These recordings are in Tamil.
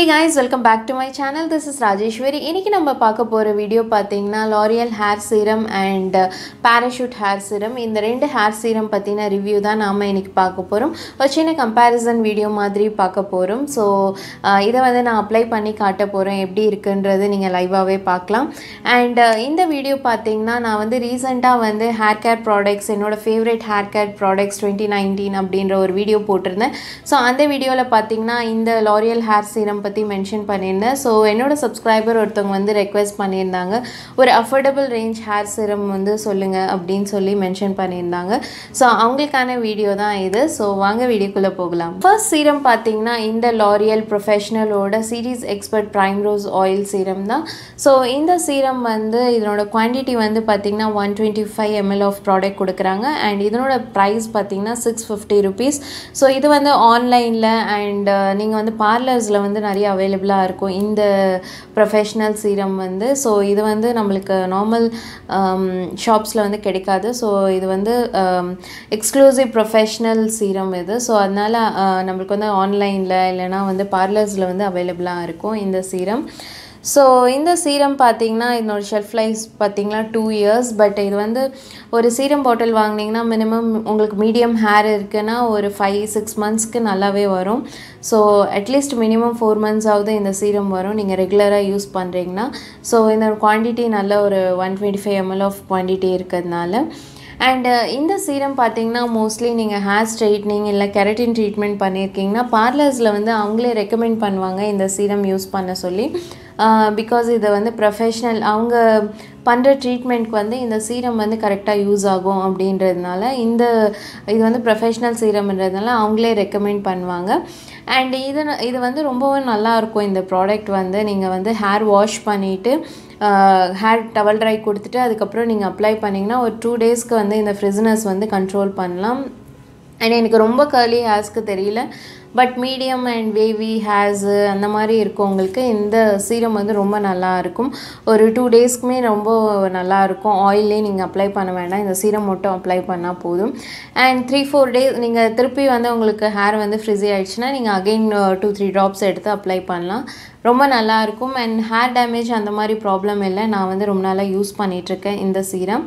Hey guys welcome back to my channel this is Rajeshwari இன்றைக்கி நம்ம பார்க்க போகிற வீடியோ பார்த்தீங்கன்னா L'Oreal hair serum and Parachute hair serum இந்த ரெண்டு ஹேர் சீரம் பற்றின ரிவ்யூ தான் நாம் இன்றைக்கி பார்க்க போகிறோம் ஒரு சின்ன கம்பேரிசன் வீடியோ மாதிரி பார்க்க போகிறோம் ஸோ uh, இதை வந்து நான் அப்ளை பண்ணி காட்ட போகிறேன் எப்படி இருக்குன்றது நீங்கள் லைவாகவே பார்க்கலாம். அண்ட் uh, இந்த வீடியோ பார்த்தீங்கன்னா நான் வந்து ரீசெண்டாக வந்து ஹேர் கேர் ப்ராடக்ட்ஸ் என்னோடய favourite hair care products twenty nineteen அப்படின்ற ஒரு வீடியோ போட்டிருந்தேன். ஸோ அந்த வீடியோவில் பார்த்தீங்கன்னா இந்த லாரியல் ஹேர் சீரம் பற்றி மென்ஷன் பண்ணியிருந்தேன். ஸோ என்னோட சப்ஸ்கிரைபர் ஒருத்தவங்க வந்து ரெக்வெஸ்ட் பண்ணியிருந்தாங்க. ஒரு அஃபோர்டபுள் ரேஞ்ச் ஹேர் சீரம் வந்து சொல்லுங்கள் அப்படின்னு சொல்லி மென்ஷன் பண்ணியிருந்தாங்க. ஸோ அவங்களுக்கான வீடியோ தான் இது. ஸோ வாங்க வீடியோக்குள்ளே போகலாம். ஃபர்ஸ்ட் சீரம் பார்த்தீங்கன்னா இந்த L'Oreal ப்ரொஃபஷனலோட series expert prime rose oil serum தான். ஸோ இந்த சீரம் வந்து இதனோட குவான்டிட்டி வந்து பார்த்தீங்கன்னா one twenty five ML of product கொடுக்குறாங்க. அண்ட் இதனோட ப்ரைஸ் பார்த்தீங்கன்னா சிக்ஸ் ஃபிஃப்டி ருபீஸ் ஸோ இது வந்து ஆன்லைனில் அண்ட் நீங்கள் வந்து பார்லர்ஸில் வந்து நிறைய அவைலபிளாக இருக்கும். இந்த ப்ரொஃபஷ்னல் சீரம் வந்து ஸோ இது வந்து நம்மளுக்கு நார்மல் um, ஷாப்ஸில் வந்து கிடைக்காது. ஸோ இது வந்து எக்ஸ்க்ளூசிவ் ப்ரொஃபஷ்னல் சீரம் இது. ஸோ அதனால் uh, நம்மளுக்கு வந்து ஆன்லைனில் இல்லைனா வந்து பார்லர்ஸில் வந்து அவைலபிளாக இருக்கும் இந்த சீரம் ஸோ இந்த சீரம் பார்த்தீங்கன்னா இதனோட ஷெல்ஃப் லைஃப் பார்த்தீங்கன்னா டூ இயர்ஸ் பட் இது வந்து ஒரு சீரம் பாட்டில் வாங்கினீங்கன்னா மினிமம் உங்களுக்கு மீடியம் ஹேர் இருக்குன்னா ஒரு ஃபைவ் சிக்ஸ் மந்த்ஸ்க்கு நல்லாவே வரும். So at least minimum four மந்த்ஸாவது இந்த சீரம் வரும். நீங்கள் ரெகுலராக யூஸ் பண்ணுறீங்கன்னா ஸோ இந்த குவான்டிட்டி நல்ல ஒரு one twenty five ML of quantity இருக்கிறதுனால. அண்டு இந்த சீரம் பார்த்தீங்கன்னா மோஸ்ட்லி நீங்கள் ஹேர் ஸ்ட்ரைட்னிங் இல்லை கெரட்டின் ட்ரீட்மெண்ட் பண்ணியிருக்கீங்கன்னா பார்லர்ஸில் வந்து அவங்களே ரெக்கமெண்ட் பண்ணுவாங்க இந்த சீரம் யூஸ் பண்ண சொல்லி. பிகாஸ் இதை வந்து ப்ரொஃபஷ்னல் அவங்க பண்ணுற ட்ரீட்மெண்ட்க்கு வந்து இந்த சீரம் வந்து கரெக்டாக யூஸ் ஆகும் அப்படின்றதுனால இந்த இது வந்து ப்ரொஃபஷ்னல் சீரம்ன்றதுனால அவங்களே ரெக்கமெண்ட் பண்ணுவாங்க. அண்ட் இது இது வந்து ரொம்பவும் நல்லாயிருக்கும் இந்த ப்ராடக்ட் வந்து. நீங்கள் வந்து ஹேர் வாஷ் பண்ணிவிட்டு ஹேர் டவல் ட்ரை கொடுத்துட்டு அதுக்கப்புறம் நீங்கள் அப்ளை பண்ணிங்கன்னா ஒரு டூ டேஸ்க்கு வந்து இந்த ஃப்ரிஸ்னஸ் வந்து கண்ட்ரோல் பண்ணலாம். அண்ட் எனக்கு ரொம்ப கர்லி ஹேர்ஸ்க்கு தெரியல. But medium and wavy hairs அந்த மாதிரி இருக்கவங்களுக்கு இந்த சீரம் வந்து ரொம்ப நல்லா இருக்கும். ஒரு டூ டேஸ்க்குமே ரொம்ப நல்லா இருக்கும். ஆயிலே நீங்கள் அப்ளை பண்ண வேண்டாம் இந்த சீரம் மட்டும் அப்ளை பண்ணால் போதும். அண்ட் த்ரீ ஃபோர் டேஸ் நீங்கள் திருப்பி வந்து உங்களுக்கு ஹேர் வந்து ஃப்ரிஸி ஆகிடுச்சுன்னா நீங்கள் அகெயின் டூ த்ரீ ட்ராப்ஸ் எடுத்து அப்ளை பண்ணலாம். ரொம்ப நல்லாயிருக்கும் அண்ட் ஹேர் டேமேஜ் அந்த மாதிரி ப்ராப்ளம் இல்லை. நான் வந்து ரொம்ப நாளாக யூஸ் பண்ணிகிட்ருக்கேன் இந்த சீரம்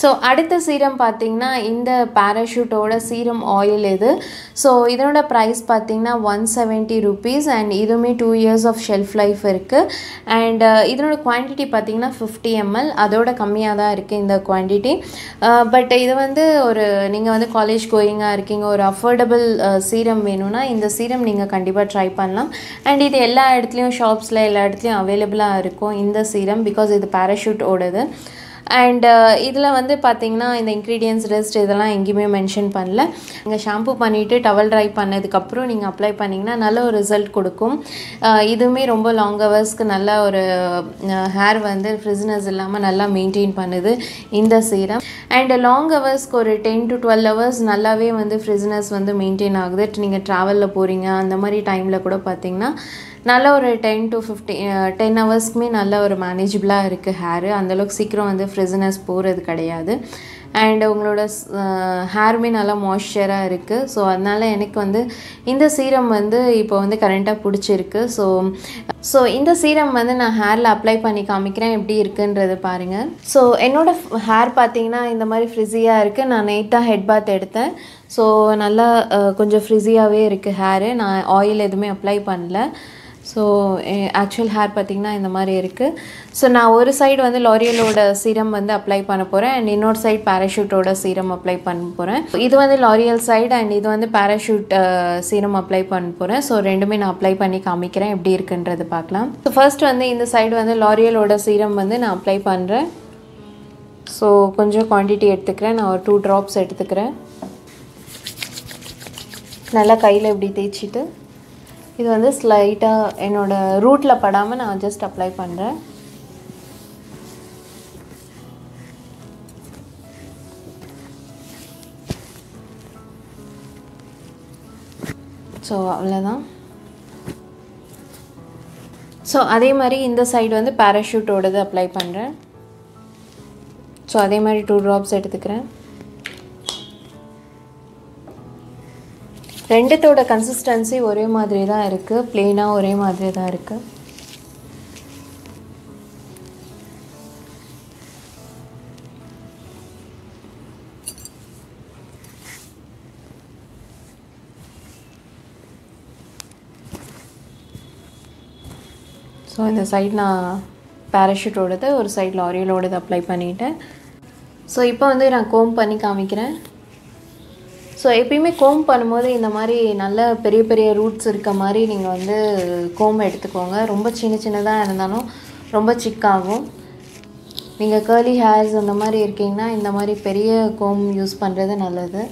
ஸோ அடுத்த சீரம் பார்த்திங்கன்னா இந்த பேராஷூட்டோட சீரம் ஆயில் இது. ஸோ இதனோட ப்ரைஸ் பார்த்திங்கன்னா ஒன் செவன்ட்டி ருபீஸ் அண்ட் இதுவுமே two years of shelf life இருக்குது அண்ட் இதனோட குவான்டிட்டி பார்த்திங்கன்னா ஃபிஃப்டி எம்எல் அதோட கம்மியாக தான் இருக்குது இந்த குவான்டிட்டி பட் uh, இது வந்து ஒரு நீங்கள் வந்து காலேஜ் கோயிங்காக இருக்கீங்க ஒரு அஃபோர்டபுள் uh, சீரம் வேணும்னா இந்த சீரம் நீங்கள் கண்டிப்பாக ட்ரை பண்ணலாம். அண்ட் இது எல்லா இடத்துலையும் ஷாப்ஸில் எல்லா இடத்துலையும் அவைலபிளாக இருக்கும் இந்த சீரம் பிகாஸ் இது பேராஷூட் ஓடுது அண்டு uh, இதில் வந்து பார்த்திங்கன்னா இந்த இன்க்ரீடியன்ஸ் ரெஸ்ட் இதெல்லாம் எங்கேயுமே மென்ஷன் பண்ணல. நீங்கள் ஷாம்பு பண்ணிவிட்டு டவல் ட்ரை பண்ணதுக்கப்புறம் நீங்கள் அப்ளை பண்ணிங்கன்னா நல்ல ஒரு ரிசல்ட் கொடுக்கும். Uh, இதுவுமே ரொம்ப லாங் ஹவர்ஸ்க்கு நல்ல ஒரு uh, ஹேர் வந்து ஃப்ரிஸ்னஸ் இல்லாமல் நல்லா மெயின்டைன் பண்ணுது இந்த சீரம் அண்ட் லாங் ஹவர்ஸ்க்கு ஒரு டென் டு டுவெல் ஹவர்ஸ் நல்லாவே வந்து ஃப்ரிஸ்னஸ் வந்து மெயின்டைன் ஆகுது. நீங்கள் ட்ராவலில் போகிறீங்க அந்த மாதிரி டைமில் கூட பார்த்திங்கன்னா நல்ல ஒரு டென் டு ஃபிஃப்டி டென் ஹவர்ஸ்க்குமே நல்ல ஒரு மேனேஜபிளாக இருக்குது ஹேரு அந்தளவுக்கு சீக்கிரம் வந்து ஃப்ரிஸ்னஸ் போகிறது கிடையாது. அண்ட் உங்களோட ஹேருமே நல்லா மாய்ஸ்சராக இருக்குது ஸோ அதனால் எனக்கு வந்து இந்த சீரம் வந்து இப்போ வந்து கரண்ட்டாக பிடிச்சிருக்கு. ஸோ ஸோ இந்த சீரம் வந்து நான் ஹேரில் அப்ளை பண்ணி காமிக்கிறேன். எப்படி இருக்குன்றது பாருங்கள் ஸோ என்னோடய ஹேர் பார்த்தீங்கன்னா இந்த மாதிரி ஃப்ரிஸியாக இருக்குது நான் நைட்டாக ஹெட் பாத் எடுத்தேன். ஸோ நல்லா கொஞ்சம் ஃப்ரிஸியாகவே இருக்குது ஹேரு நான் ஆயில் எதுவுமே அப்ளை பண்ணல. ஸோ ஆக்சுவல் eh, ஹேர் பார்த்திங்கன்னா இந்த மாதிரி இருக்குது ஸோ நான் ஒரு சைடு வந்து லாரியலோட சீரம் வந்து அப்ளை பண்ண போகிறேன் அண்ட் இன்னொரு சைடு பேராஷூட்டோட சீரம் அப்ளை பண்ண போகிறேன் இது வந்து லாரியல் சைடு அண்ட் இது வந்து பேராஷூட் சீரம் அப்ளை பண்ண போகிறேன் ஸோ ரெண்டுமே நான் அப்ளை பண்ணி காமிக்கிறேன். எப்படி இருக்குன்றது பார்க்கலாம் ஸோ ஃபர்ஸ்ட் வந்து இந்த சைடு வந்து லாரியலோட சீரம் வந்து நான் அப்ளை பண்ணுறேன் ஸோ கொஞ்சம் குவான்டிட்டி எடுத்துக்கிறேன். நான் ஒரு டூ ட்ராப்ஸ் எடுத்துக்கிறேன். நல்லா கையில் இப்படி தேய்ச்சிட்டு. இது வந்து ஸ்லைட்டாக என்னோடய ரூட்டில் படாமல் நான் ஜஸ்ட் அப்ளை பண்ணுறேன் ஸோ அவ்வளோதான் ஸோ அதே மாதிரி இந்த சைடு வந்து பேராஷூட்டோடது அப்ளை பண்ணுறேன் ஸோ அதே மாதிரி டூ ட்ராப்ஸ் எடுத்துக்கிறேன். ரெண்டுத்தோட கன்சிஸ்டன்சி ஒரே மாதிரி தான் இருக்குது ப்ளெயினாக ஒரே மாதிரி தான் இருக்குது ஸோ இந்த சைட் நான் பேராஷூட்டோடது ஒரு சைட் லாரியலோடது அப்ளை பண்ணிவிட்டேன் ஸோ இப்போ வந்து நான் கோம் பண்ணி காமிக்கிறேன். ஸோ எப்பயுமே கோம் பண்ணும்போது இந்த மாதிரி நல்ல பெரிய பெரிய ரூட்ஸ் இருக்க மாதிரி நீங்கள் வந்து கோம் எடுத்துக்கோங்க. ரொம்ப சின்ன சின்னதாக இருந்தாலும் ரொம்ப சிக்காகும். நீங்கள் கேர்லி ஹேர்ஸ் அந்த மாதிரி இருக்கீங்கன்னா இந்த மாதிரி பெரிய கோம் யூஸ் பண்ணுறது நல்லது.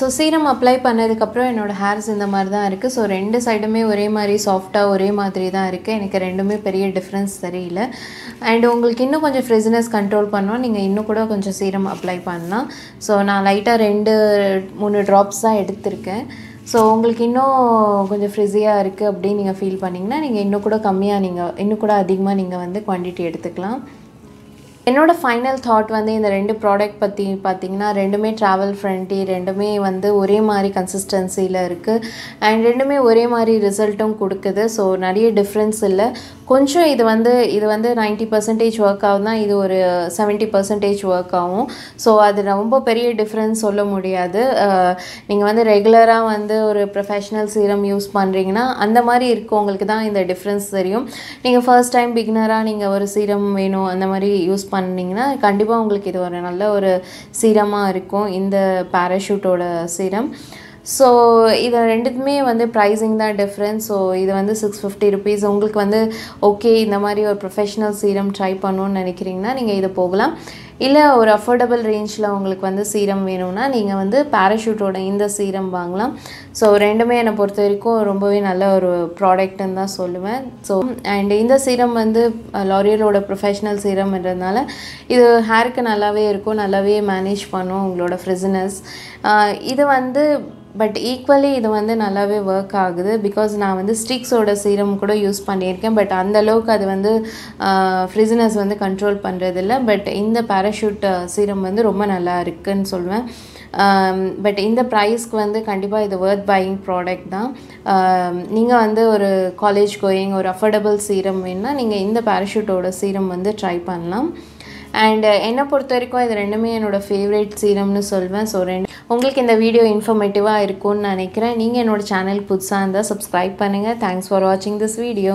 ஸோ சீரம் அப்ளை பண்ணதுக்கப்புறம் என்னோடய ஹேர்ஸ் இந்த மாதிரி தான் இருக்குது ஸோ ரெண்டு சைடுமே ஒரே மாதிரி சாஃப்டாக ஒரே மாதிரி தான் இருக்குது எனக்கு ரெண்டுமே பெரிய டிஃப்ரென்ஸ் தெரியல. அண்ட் உங்களுக்கு இன்னும் கொஞ்சம் ஃப்ரிஸ்னஸ் கண்ட்ரோல் பண்ணோம் நீங்கள் இன்னும் கூட கொஞ்சம் சீரம் அப்ளை பண்ணலாம் ஸோ நான் லைட்டாக ரெண்டு மூணு ட்ராப்ஸ் தான் எடுத்திருக்கேன். ஸோ உங்களுக்கு இன்னும் கொஞ்சம் ஃப்ரிஸியாக இருக்குது அப்படின்னு நீங்கள் ஃபீல் பண்ணிங்கன்னா நீங்கள் இன்னும் கூட கம்மியாக நீங்கள் இன்னும் கூட அதிகமாக நீங்கள் வந்து குவான்டிட்டி எடுத்துக்கலாம். என்னோட ஃபைனல் தாட் வந்து இந்த ரெண்டு ப்ராடக்ட் பற்றி பார்த்திங்கன்னா ரெண்டுமே ட்ராவல் ஃப்ரெண்ட்லி ரெண்டுமே வந்து ஒரே மாதிரி கன்சிஸ்டன்சியில் இருக்குது அண்ட் ரெண்டுமே ஒரே மாதிரி ரிசல்ட்டும் கொடுக்குது. ஸோ நிறைய டிஃப்ரென்ஸ் இல்லை. கொஞ்சம் இது வந்து இது வந்து நைன்ட்டி பர்சன்டேஜ் ஒர்க் ஆகுதுனா இது ஒரு செவன்ட்டி பர்சன்டேஜ் ஒர்க் ஆகும். ஸோ அது ரொம்ப பெரிய டிஃப்ரென்ஸ் சொல்ல முடியாது. நீங்கள் வந்து ரெகுலராக வந்து ஒரு ப்ரொஃபஷ்னல் சீரம் யூஸ் பண்ணுறீங்கன்னா அந்த மாதிரி இருக்கவங்களுக்கு தான் இந்த டிஃப்ரென்ஸ் தெரியும். நீங்கள் ஃபர்ஸ்ட் டைம் பிகினராக நீங்கள் ஒரு சீரம் வேணும் அந்த மாதிரி யூஸ் பண்ணிங்கன்னா கண்டிப்பாக உங்களுக்கு இது ஒரு நல்ல ஒரு சீரமாக இருக்கும். இந்த பேராஷூட்டோட சீரம். ஸோ இது ரெண்டுக்குமே வந்து ப்ரைஸிங் தான் டிஃப்ரென்ஸ் ஸோ இது வந்து சிக்ஸ் ஃபிஃப்டி ருபீஸ் உங்களுக்கு வந்து ஓகே இந்த மாதிரி ஒரு ப்ரொஃபஷ்னல் சீரம் ட்ரை பண்ணணுன்னு நினைக்கிறீங்கன்னா நீங்கள் இது போகலாம். இல்லை ஒரு அஃபோர்டபுள் ரேஞ்சில் உங்களுக்கு வந்து சீரம் வேணும்னா நீங்கள் வந்து பேராஷூட்டோட இந்த சீரம் வாங்கலாம். ஸோ ரெண்டுமே என்னை பொறுத்த வரைக்கும் ரொம்பவே நல்ல ஒரு ப்ராடக்ட்னு தான் சொல்லுவேன். ஸோ அண்ட் இந்த சீரம் வந்து லாரியலோட ப்ரொஃபஷ்னல் சீரம்ன்றதுனால இது ஹேருக்கு நல்லாவே இருக்கும். நல்லாவே மேனேஜ் பண்ணும் உங்களோட ஃப்ரிஸ்னஸ் இது வந்து பட் ஈக்குவலி இது வந்து நல்லாவே ஒர்க் ஆகுது. பிகாஸ் நான் வந்து ஸ்டிக்ஸோட சீரம் கூட யூஸ் பண்ணியிருக்கேன். பட் அந்த அளவுக்கு அது வந்து ஃப்ரிஸ்னஸ் வந்து கண்ட்ரோல் பண்ணுறதில்ல பட் இந்த பேராஷூட் சீரம் வந்து ரொம்ப நல்லா இருக்குதுன்னு சொல்லுவேன் பட் இந்த ப்ரைஸ்க்கு வந்து கண்டிப்பாக இது ஒர்த் பையிங் ப்ராடக்ட் தான். நீங்கள் வந்து ஒரு காலேஜ் கோயிங் ஒரு அஃபோர்டபுள் சீரம் வேணுன்னா நீங்கள் இந்த பேராஷூட்டோட சீரம் வந்து ட்ரை பண்ணலாம். அண்ட் என்னை பொறுத்த வரைக்கும் இது ரெண்டுமே என்னோடய ஃபேவரட் சீரம்னு சொல்வேன். ஸோ ரெண்டு உங்களுக்கு இந்த வீடியோ இன்ஃபர்மேட்டிவாக இருக்கும்னு நினைக்கிறேன். நீங்கள் என்னோடய சேனல் புதுசாக இருந்தால் சப்ஸ்கிரைப் பண்ணுங்கள் தேங்க்ஸ் ஃபார் வாட்சிங் திஸ் வீடியோ